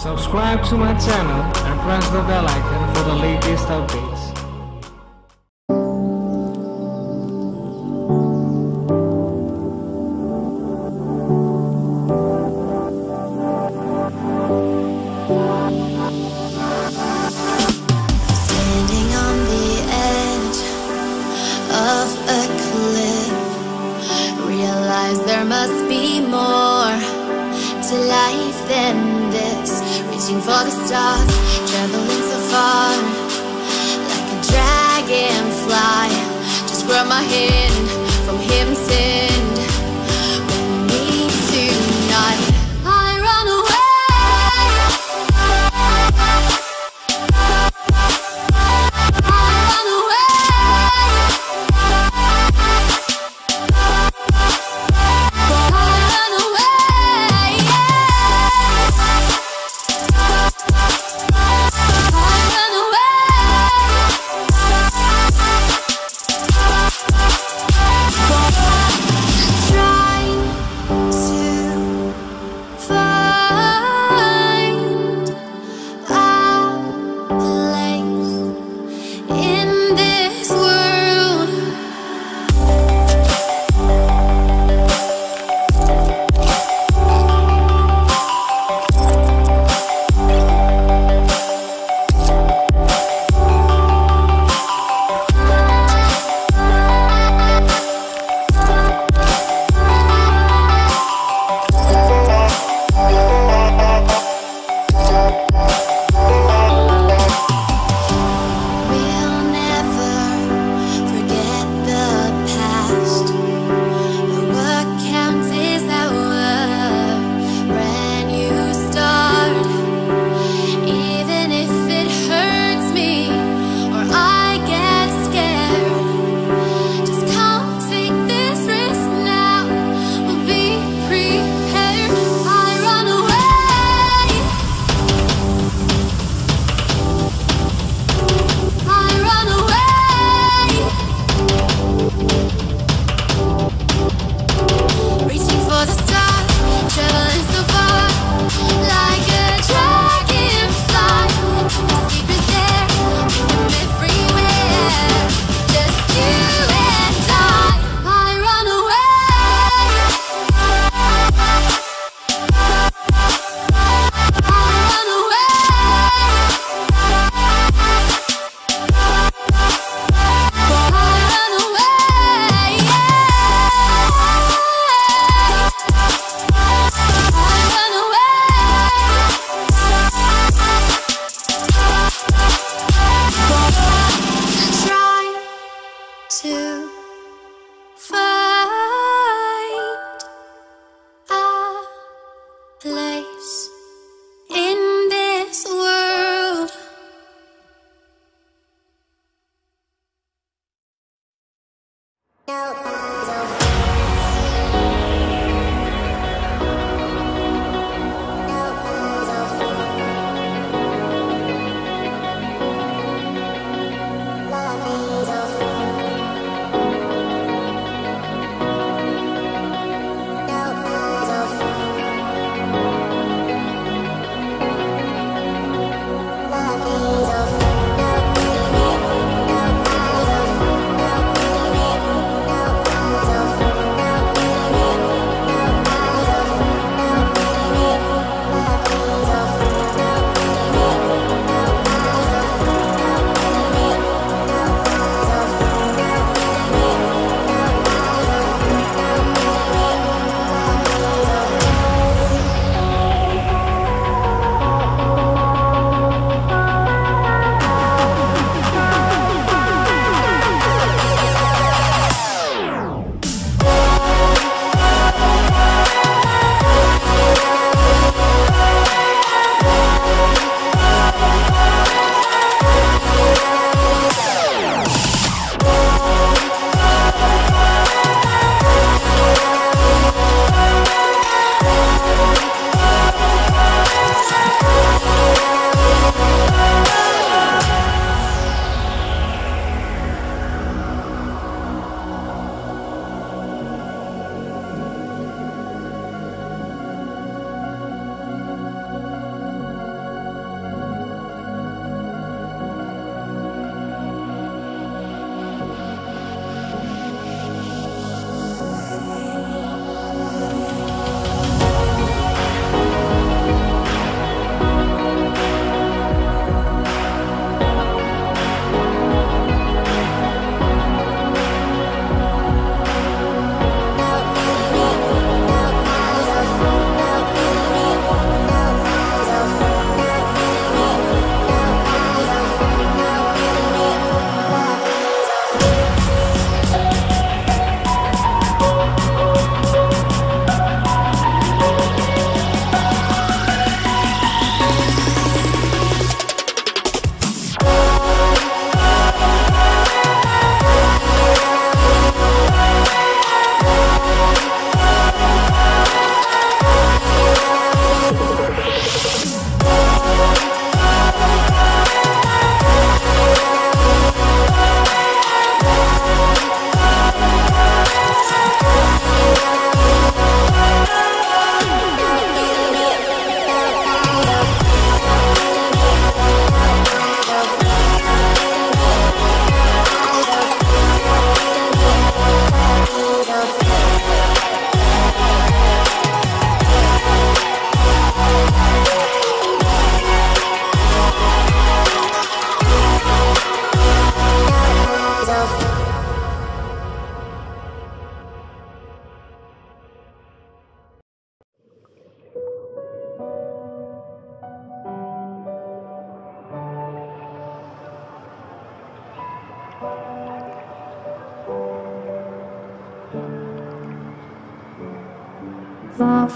Subscribe to my channel and press the bell icon for the latest updates. Standing on the edge of a cliff, realize there must be more to life than. Reaching for the stars, traveling so far, like a dragonfly. Just grab my hand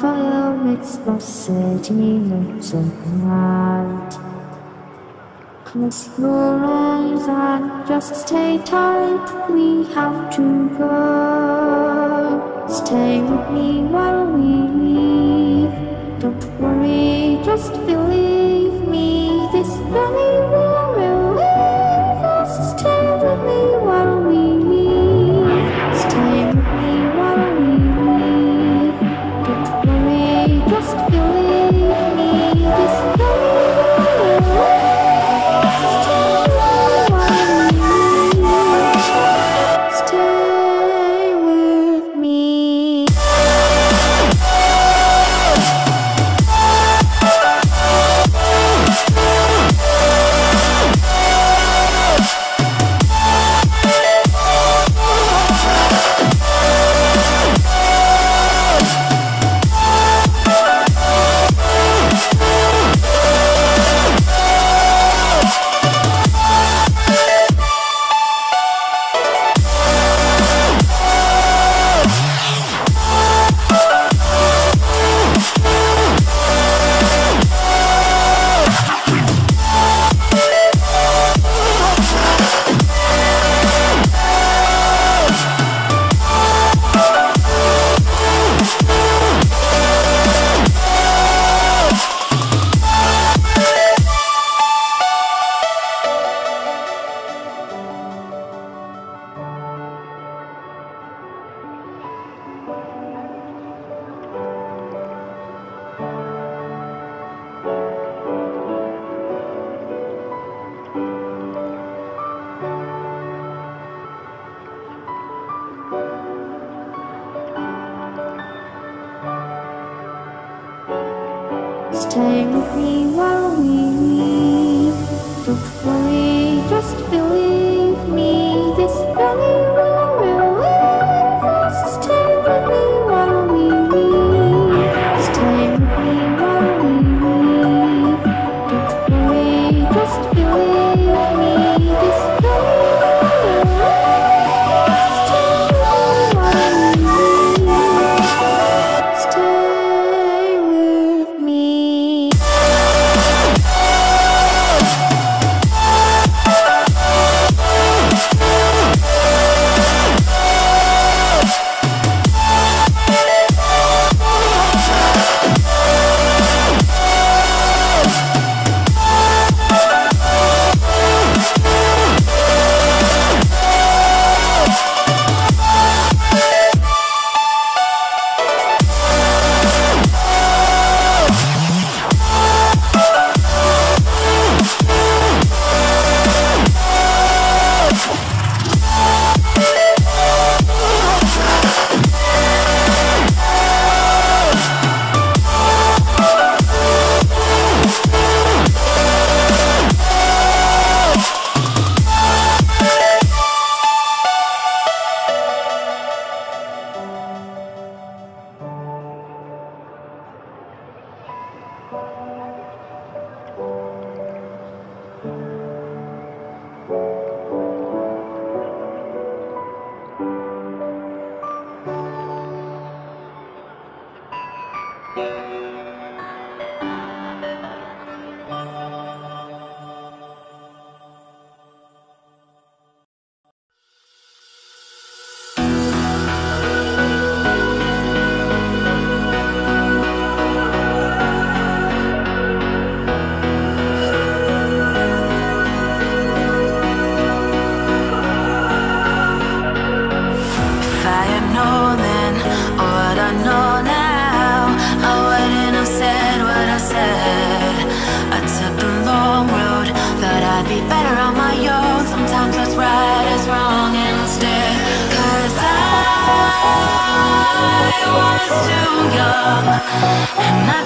Fire makes the city look so bright. Close your eyes and just stay tight. We have to go. Stay with me while we leave. Don't worry, just believe me. This journey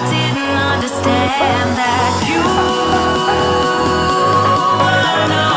didn't understand that you were not.